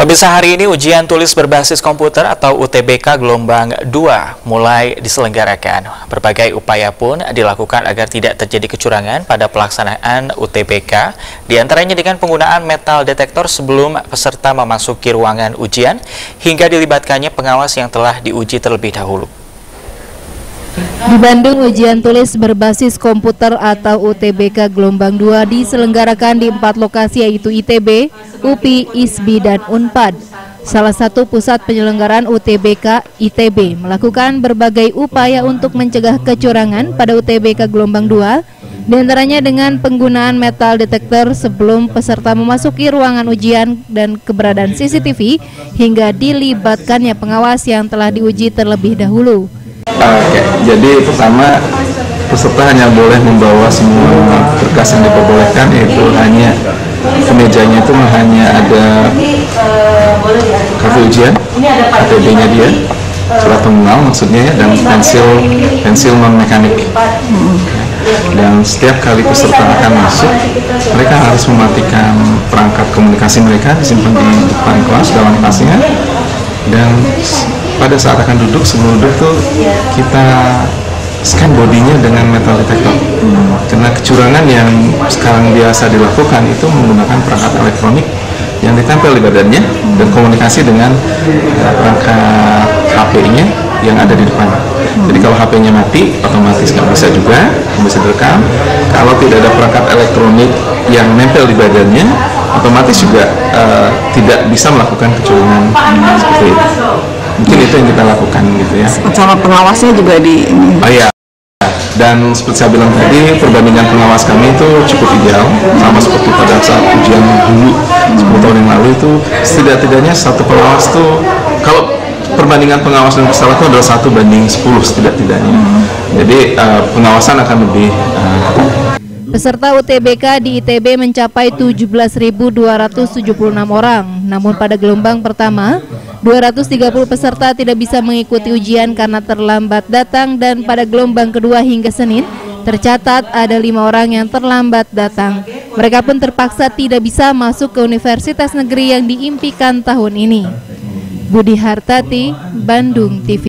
Pemirsa hari ini ujian tulis berbasis komputer atau UTBK gelombang 2 mulai diselenggarakan. Berbagai upaya pun dilakukan agar tidak terjadi kecurangan pada pelaksanaan UTBK, di antaranya dengan penggunaan metal detektor sebelum peserta memasuki ruangan ujian, hingga dilibatkannya pengawas yang telah diuji terlebih dahulu. Di Bandung, ujian tulis berbasis komputer atau UTBK gelombang 2 diselenggarakan di empat lokasi yaitu ITB, UPI, ISBI, dan UNPAD. Salah satu pusat penyelenggaraan UTBK, ITB, melakukan berbagai upaya untuk mencegah kecurangan pada UTBK gelombang 2, di antaranya dengan penggunaan metal detektor sebelum peserta memasuki ruangan ujian dan keberadaan CCTV, hingga dilibatkannya pengawas yang telah diuji terlebih dahulu. Oke, jadi pertama peserta hanya boleh membawa semua berkas yang diperbolehkan yaitu hanya kemejanya itu hanya ada kartu ujian, KTB-nya dia, surat pengenal maksudnya ya, dan pensil pensil non mekanik. Dan setiap kali peserta akan masuk, mereka harus mematikan perangkat komunikasi mereka disimpan di depan kelas dalam kelasnya dan pada saat akan duduk sebelum duduk tuh kita scan bodinya dengan metal detector hmm. karena kecurangan yang sekarang biasa dilakukan itu menggunakan perangkat elektronik yang ditempel di badannya dan komunikasi dengan uh, perangkat HP-nya yang ada di depan. Jadi kalau HP-nya mati, otomatis nggak bisa juga, nggak bisa direkam. Kalau tidak ada perangkat elektronik yang nempel di badannya, otomatis juga uh, tidak bisa melakukan kecurangan hmm. seperti itu. Mungkin itu yang kita lakukan gitu ya. Sama pengawasnya juga di oh iya. Dan seperti saya bilang tadi perbandingan pengawas kami itu cukup ideal sama seperti pada saat ujian dulu 10 tahun yang lalu itu setidak-tidaknya satu pengawas tuh kalau perbandingan pengawas dan peserta itu adalah satu banding 10 setidak-tidaknya. Jadi uh, pengawasan akan lebih uh, Peserta UTBK di ITB mencapai 17.276 orang, namun pada gelombang pertama 230 peserta tidak bisa mengikuti ujian karena terlambat datang dan pada gelombang kedua hingga Senin tercatat ada lima orang yang terlambat datang. Mereka pun terpaksa tidak bisa masuk ke universitas negeri yang diimpikan tahun ini. Budi Hartati, Bandung TV.